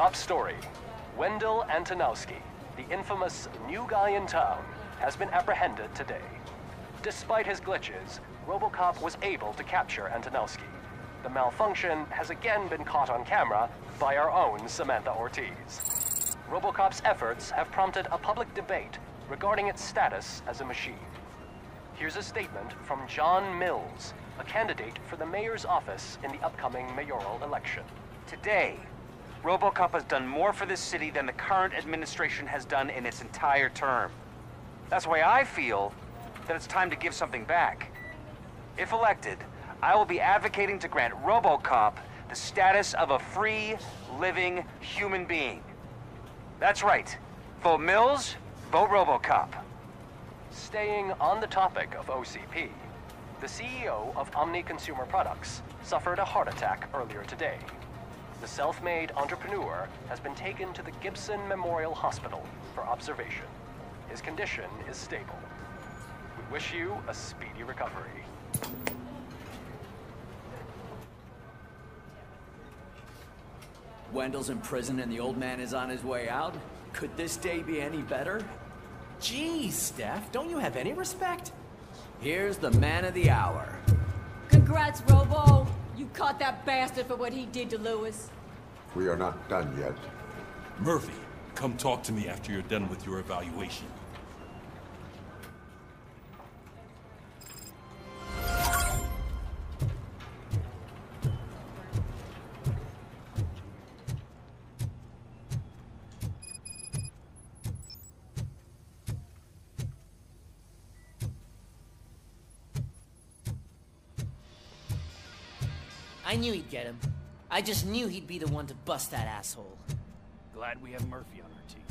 Top story. Wendell Antonowski, the infamous new guy in town, has been apprehended today. Despite his glitches, Robocop was able to capture Antonowski. The malfunction has again been caught on camera by our own Samantha Ortiz. Robocop's efforts have prompted a public debate regarding its status as a machine. Here's a statement from John Mills, a candidate for the mayor's office in the upcoming mayoral election. Today, RoboCop has done more for this city than the current administration has done in its entire term. That's why I feel that it's time to give something back. If elected, I will be advocating to grant RoboCop the status of a free, living human being. That's right. Vote Mills, vote RoboCop. Staying on the topic of OCP, the CEO of Omni Consumer Products suffered a heart attack earlier today. The self-made entrepreneur has been taken to the Gibson Memorial Hospital for observation. His condition is stable. We wish you a speedy recovery. Wendell's in prison and the old man is on his way out? Could this day be any better? Geez, Steph, don't you have any respect? Here's the man of the hour. Congrats, Robo! You caught that bastard for what he did to Lewis. We are not done yet. Murphy, come talk to me after you're done with your evaluation. I knew he'd get him. I just knew he'd be the one to bust that asshole. Glad we have Murphy on our team.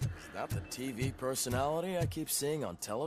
Is that the TV personality I keep seeing on television?